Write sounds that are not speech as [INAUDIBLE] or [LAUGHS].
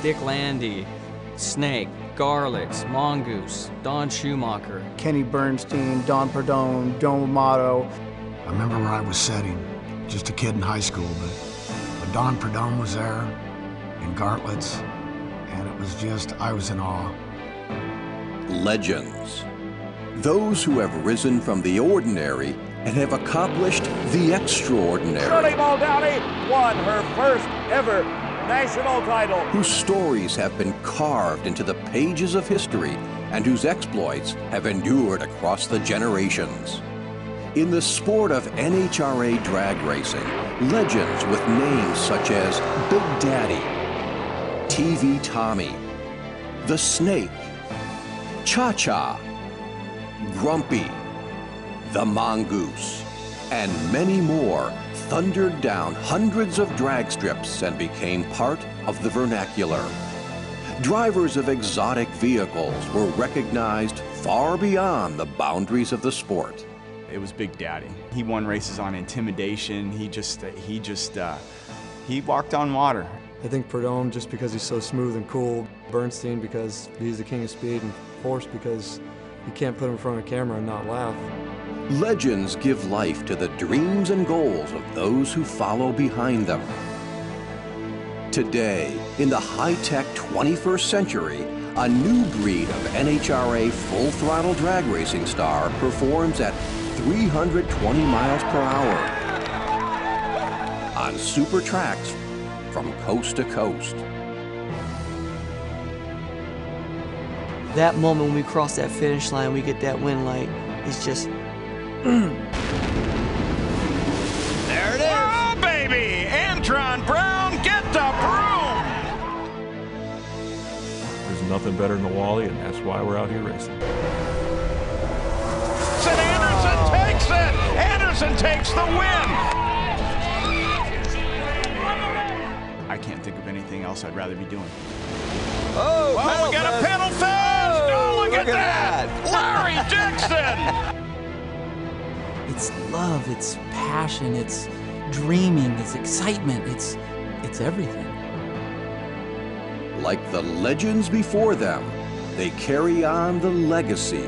Dick Landy, Snake, Garlits, Mongoose, Don Schumacher. Kenny Bernstein, Don Prudhomme, Joe Amato. I remember where I was setting, just a kid in high school, but, but Don Prudhomme was there, and Garlits, and it was just, I was in awe. Legends. Those who have risen from the ordinary and have accomplished the extraordinary. Shirley Muldowney won her first ever national title. Whose stories have been carved into the pages of history and whose exploits have endured across the generations. In the sport of NHRA drag racing, legends with names such as Big Daddy, TV Tommy, The Snake, Cha Cha, Grumpy, The Mongoose, and many more thundered down hundreds of drag strips and became part of the vernacular. Drivers of exotic vehicles were recognized far beyond the boundaries of the sport. It was Big Daddy. He won races on intimidation. He just, he just, uh, he walked on water. I think Prudhomme just because he's so smooth and cool. Bernstein because he's the king of speed, and Force because you can't put him in front of a camera and not laugh. Legends give life to the dreams and goals of those who follow behind them. Today, in the high-tech 21st century, a new breed of NHRA full-throttle drag racing star performs at 320 miles per hour on super tracks from coast to coast. That moment when we cross that finish line, we get that win light, it's just There it is. Oh, baby! Antron Brown, get the broom! There's nothing better than the Wally, and that's why we're out here racing. And Anderson takes it! Anderson takes the win! I can't think of anything else I'd rather be doing. Oh, well, we got a pedal fast! Oh, look, at, that! Larry Dixon! [LAUGHS] It's love, it's passion, it's dreaming, it's excitement, it's it's everything. Like the legends before them, they carry on the legacy